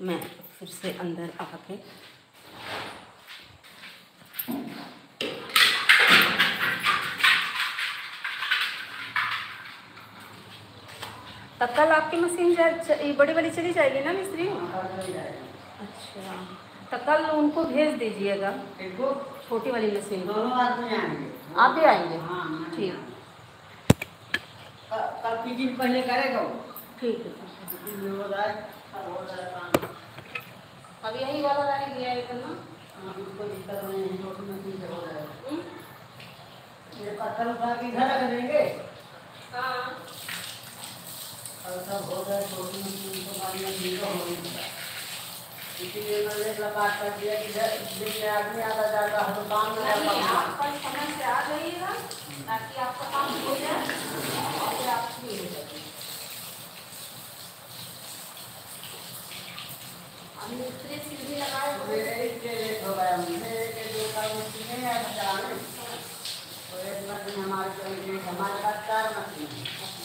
मैं फिर से अंदर आके तो कल आपकी मशीन ये बड़ी वाली चली जाएगी ना मिस्त्री? अच्छा। तो कल उनको भेज दीजिएगा। छोटी वाली मशीन। दोनों आदमी आएँगे। आप भी आएँगे? हाँ ठीक। कल पीजी पहले करेगा वो। ठीक है हो। जाए अब हो जाए यही वाला रह गया है ना? हाँ, कोई दिक्कत नहीं है हो हम्म? ये पत्थर उठा के इधर रख देंगे। हाँ। और सब हो जाए छोटी मशीन तो पानी मशीन तो हो नहीं इसीलिए मैंने एक लपाट कर दिया कि इधर आदमी आता जाता है तो काम में आता। आप कल समय से आ जाइएगा ताकि आपका काम हो जाए और फिर आप फ्री हो जाइए अब मिस्त्री सीढ़ी लगाए हुए मेरे एक के लेट हो गया मेरे के दो का मशीन है या चलाने तो एक मशीन हमारे को एक हमारे पास चार मशीन है बड़े भाई की मशीन चालू कराने चला गया वो दो आदमी आया पहला बात ये दूसरे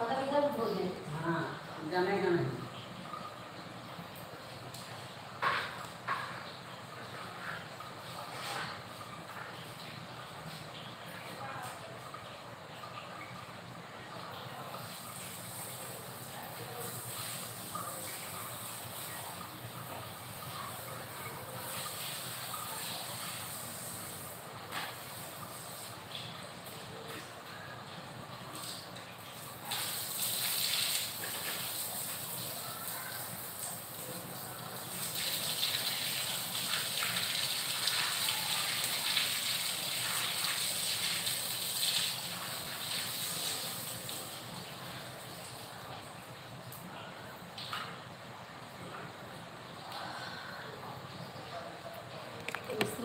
मतलब इधर धो दें हाँ का नहीं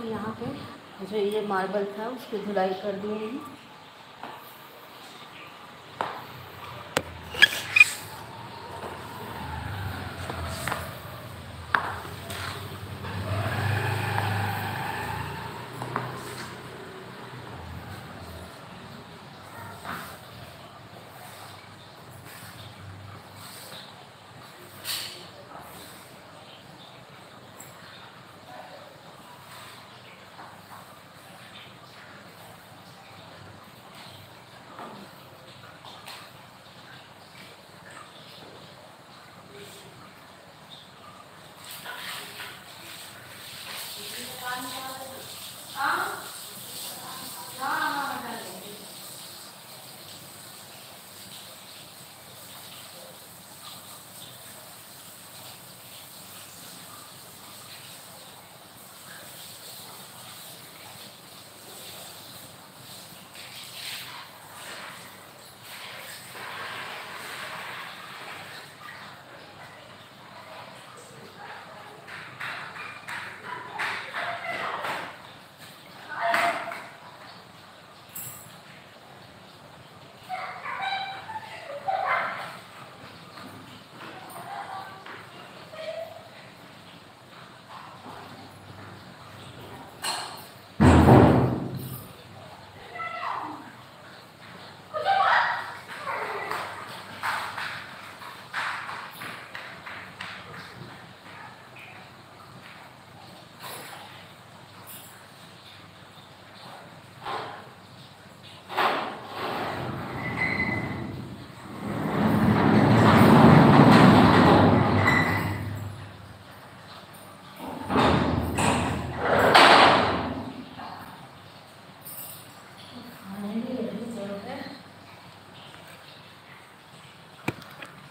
यहाँ पे। जो ये मार्बल था उसकी धुलाई कर दी हैं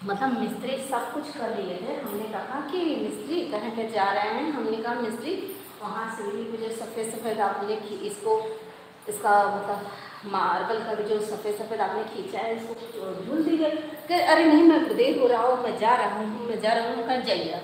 मतलब मिस्त्री सब कुछ कर लिए थे। हमने कहा कि मिस्त्री, कहीं पे जा रहे हैं। हमने कहा, मिस्त्री, वहाँ सीढ़ी पे जो सफ़ेद सफ़ेद आपने इसको, इसका मतलब मार्बल का जो सफ़ेद सफ़ेद आपने खींचा है, इसको धुल दीजिए कि अरे नहीं, मैं देर हो रहा हूँ, मैं जा रहा हूँ, मैं जा रहा हूँ। कहाँ, जाइए